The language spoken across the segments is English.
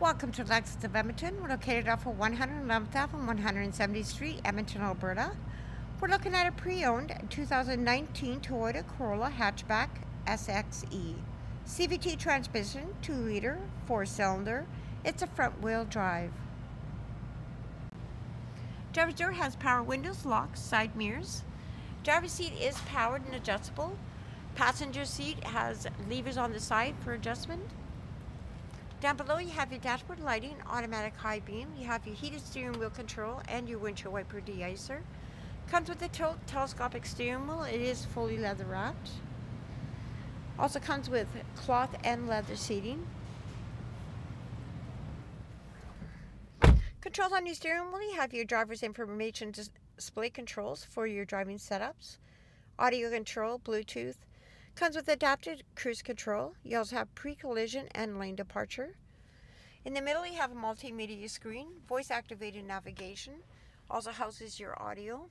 Welcome to Lexus of Edmonton. We're located off of 111th Avenue, 170th Street, Edmonton, Alberta. We're looking at a pre-owned 2019 Toyota Corolla hatchback SXE. CVT transmission, 2-liter, 4-cylinder. It's a front-wheel drive. Driver's door has power windows, locks, side mirrors. Driver's seat is powered and adjustable. Passenger seat has levers on the side for adjustment. Down below you have your dashboard lighting, automatic high beam. You have your heated steering wheel control and your windshield wiper deicer. Comes with a tilt telescopic steering wheel. It is fully leather wrapped. Also comes with cloth and leather seating. Controls on your steering wheel. You have your driver's information display controls for your driving setups. Audio control, Bluetooth, Comes with adaptive cruise control. You also have pre-collision and lane departure. In the middle you have a multimedia screen, voice activated navigation. Also houses your audio.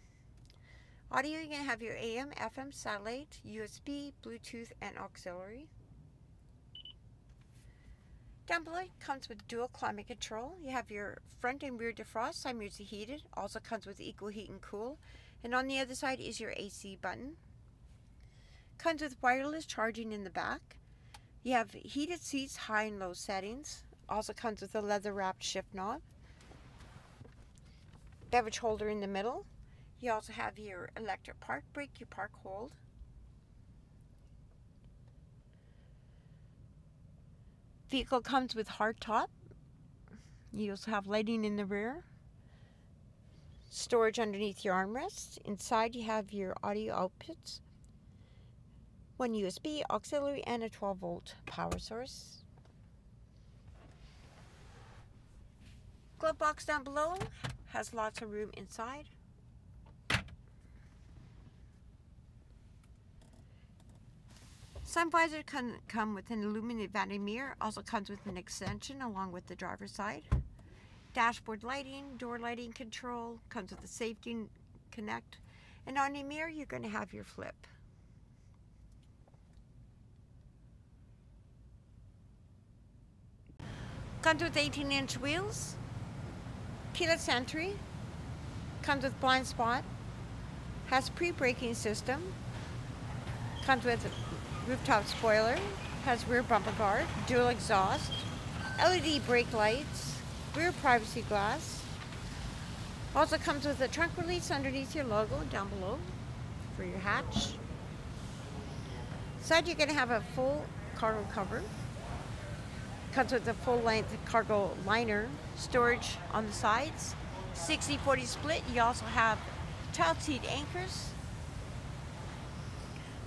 Audio, you're going to have your AM, FM, satellite, USB, Bluetooth, and auxiliary. Down below comes with dual climate control. You have your front and rear defrost, mirrors heated. Also comes with equal heat and cool. And on the other side is your AC button. Comes with wireless charging in the back. You have heated seats, high and low settings. Also comes with a leather wrapped shift knob. Beverage holder in the middle. You also have your electric park brake, your park hold. Vehicle comes with hard top. You also have lighting in the rear. Storage underneath your armrest. Inside you have your audio outputs one USB auxiliary and a 12 volt power source. Glove box down below has lots of room inside. Sun visor can come with an illuminated vanity mirror, also comes with an extension along with the driver's side. Dashboard lighting, door lighting control, comes with a safety connect. And on your mirror, you're going to have your flip. Comes with 18 inch wheels, keyless entry, comes with blind spot, has pre-braking system, comes with rooftop spoiler, has rear bumper guard, dual exhaust, LED brake lights, rear privacy glass. Also comes with a trunk release underneath your logo down below for your hatch. Side you're going to have a full cargo cover Comes with a full-length cargo liner, storage on the sides, 60-40 split. You also have child seat anchors.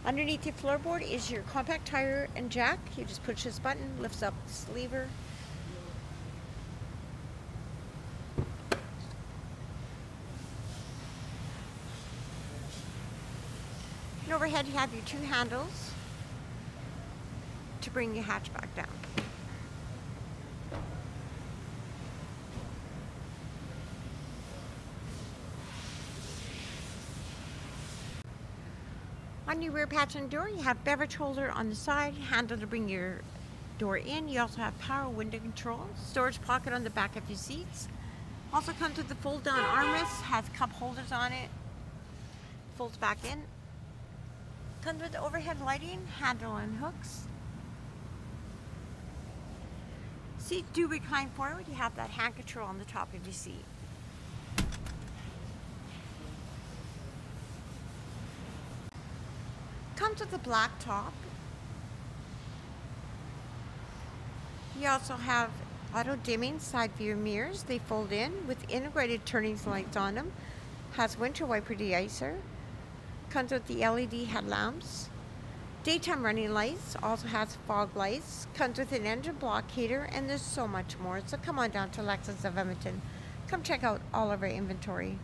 Underneath your floorboard is your compact tire and jack. You just push this button, lifts up this lever. And overhead you have your two handles to bring your hatchback down. On your rear passenger door, you have beverage holder on the side, handle to bring your door in. You also have power window control, storage pocket on the back of your seats. Also comes with the fold down armrest, has cup holders on it, folds back in. Comes with overhead lighting, handle and hooks. Seats do recline forward. You have that hand control on the top of your seat. Comes with a black top. You also have auto dimming side view mirrors. They fold in with integrated turning lights on them. Has winter wiper deicer. Comes with the LED headlamps. Daytime running lights. Also has fog lights. Comes with an engine block heater and there's so much more. So come on down to Lexus of Edmonton. Come check out all of our inventory.